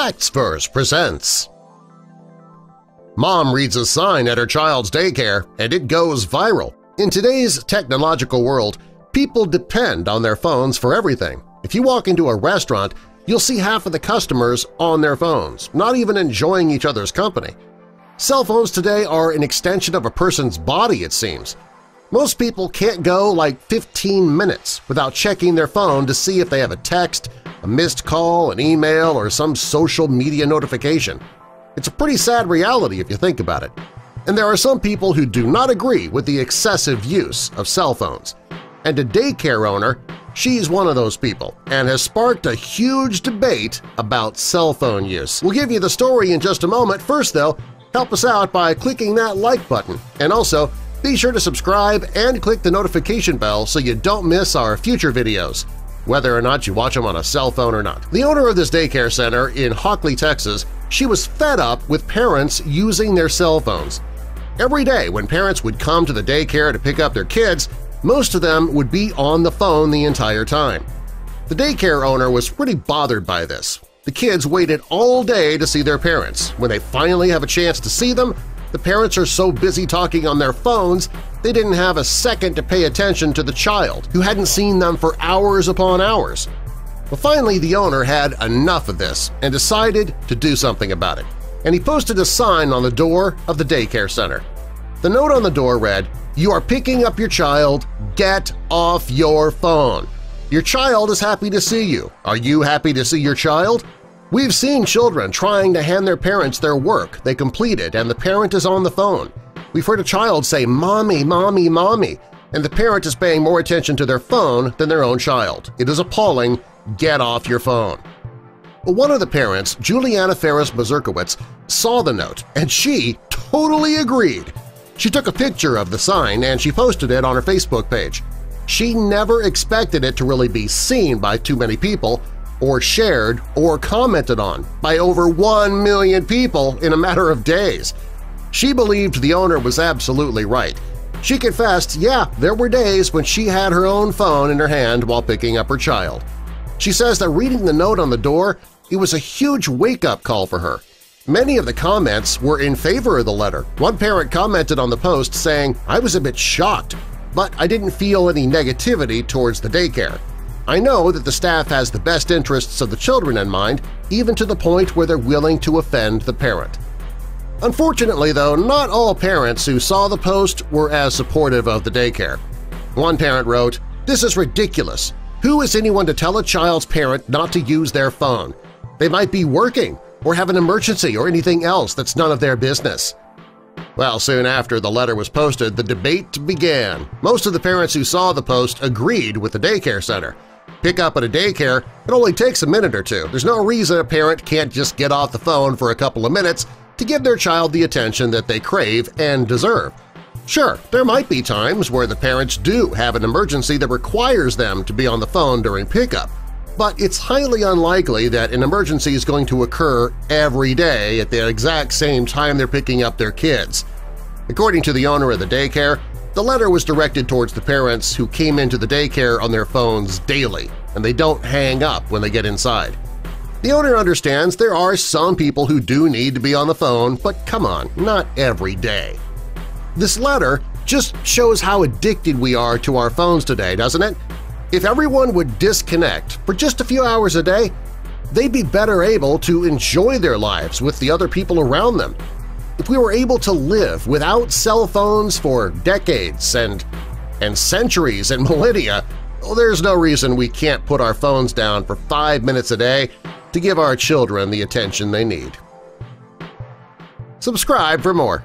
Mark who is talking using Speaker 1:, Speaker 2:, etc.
Speaker 1: Factsverse presents Mom reads a sign at her child's daycare and it goes viral. In today's technological world, people depend on their phones for everything. If you walk into a restaurant, you'll see half of the customers on their phones, not even enjoying each other's company. Cell phones today are an extension of a person's body, it seems. Most people can't go like 15 minutes without checking their phone to see if they have a text, a missed call, an email, or some social media notification. It's a pretty sad reality if you think about it. And there are some people who do not agree with the excessive use of cell phones. And a daycare owner, she's one of those people and has sparked a huge debate about cell phone use. We'll give you the story in just a moment. First, though, help us out by clicking that like button. And also, be sure to subscribe and click the notification bell so you don't miss our future videos, whether or not you watch them on a cell phone or not. The owner of this daycare center in Hockley, Texas, she was fed up with parents using their cell phones. Every day when parents would come to the daycare to pick up their kids, most of them would be on the phone the entire time. The daycare owner was pretty bothered by this. The kids waited all day to see their parents. When they finally have a chance to see them, the parents are so busy talking on their phones they didn't have a second to pay attention to the child, who hadn't seen them for hours upon hours. But finally, the owner had enough of this and decided to do something about it, and he posted a sign on the door of the daycare center. The note on the door read, "You are picking up your child. Get off your phone. Your child is happy to see you. Are you happy to see your child? We've seen children trying to hand their parents their work they completed and the parent is on the phone. We've heard a child say, Mommy, Mommy, Mommy, and the parent is paying more attention to their phone than their own child. It is appalling. Get off your phone. One of the parents, Juliana Ferris Mazurkowitz, saw the note, and she totally agreed. She took a picture of the sign and she posted it on her Facebook page. She never expected it to really be seen by too many people, or shared or commented on by over 1 million people in a matter of days. She believed the owner was absolutely right. She confessed, yeah, there were days when she had her own phone in her hand while picking up her child. She says that reading the note on the door, it was a huge wake-up call for her. Many of the comments were in favor of the letter. One parent commented on the post saying, I was a bit shocked, but I didn't feel any negativity towards the daycare. I know that the staff has the best interests of the children in mind, even to the point where they're willing to offend the parent. Unfortunately, though, not all parents who saw the post were as supportive of the daycare. One parent wrote, This is ridiculous. Who is anyone to tell a child's parent not to use their phone? They might be working or have an emergency or anything else that's none of their business. Well, soon after the letter was posted, the debate began. Most of the parents who saw the post agreed with the daycare center, pick up at a daycare, it only takes a minute or two. There's no reason a parent can't just get off the phone for a couple of minutes to give their child the attention that they crave and deserve. Sure, there might be times where the parents do have an emergency that requires them to be on the phone during pickup, but it's highly unlikely that an emergency is going to occur every day at the exact same time they're picking up their kids. According to the owner of the daycare, the letter was directed towards the parents who came into the daycare on their phones daily, and they don't hang up when they get inside. The owner understands there are some people who do need to be on the phone, but come on, not every day. This letter just shows how addicted we are to our phones today, doesn't it? If everyone would disconnect for just a few hours a day, they'd be better able to enjoy their lives with the other people around them if we were able to live without cell phones for decades and, and centuries and millennia, well, there's no reason we can't put our phones down for five minutes a day to give our children the attention they need. Subscribe for more.